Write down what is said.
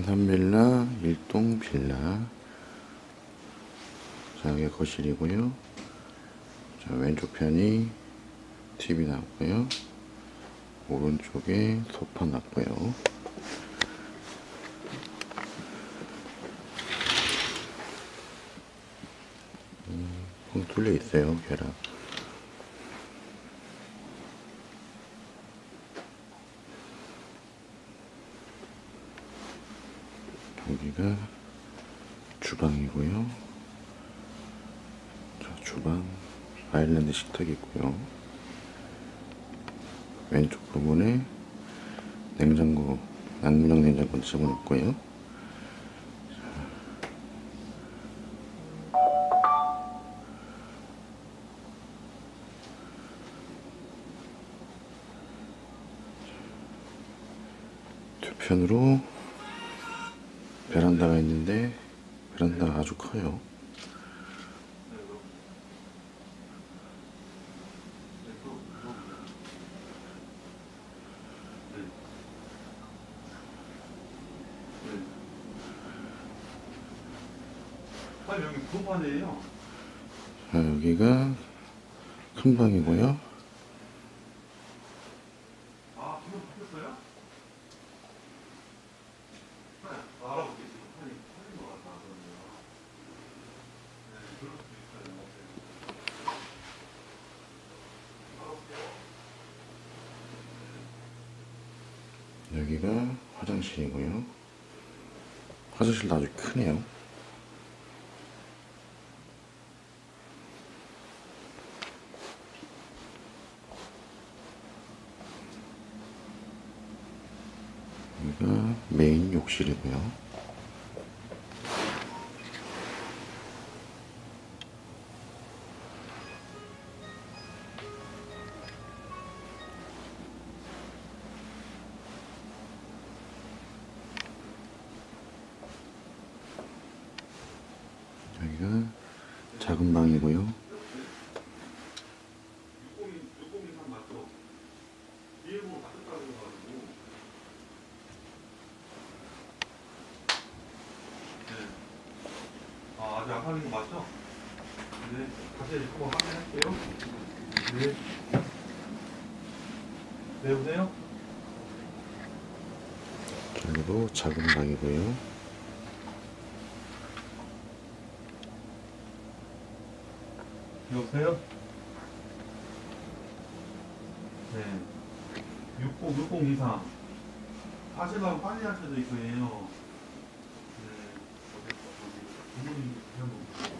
팜멜라 일동 빌라. 자 여기 거실이고요. 자 왼쪽 편이 TV 나왔고요. 오른쪽에 소파 났고요. 음, 뻥 뚫려 있어요 계란 여기가 주방이고요. 자, 주방 아일랜드 식탁이 있고요. 왼쪽 부분에 냉장고, 양문형 냉장고 집어넣고요. 두 편으로 베란다가 있는데 베란다가 아주 커요. 부판이에요. 자, 여기가 큰 방이고요. 아 지금 바뀌었어요? 네, 알아볼게 지금 판이 판인 것 같다 그러면. 네, 그럴 수도 있어요. 여기가 화장실이고요. 화장실도 아주 크네요. 여기가 메인 욕실이고요. 여기가 작은 방이고요. 602, 603 맞죠? 비행으로 바뀌었다고 해가지고. 네. 아 아직 안 하는 거 맞죠? 네. 다시 읽고 확인할게요. 네. 네? 여기도 작은 방이고요. 여보세요? 네. 60, 6024. 하시려면 빨리 하셔도 있고요. 네. 부모님 한번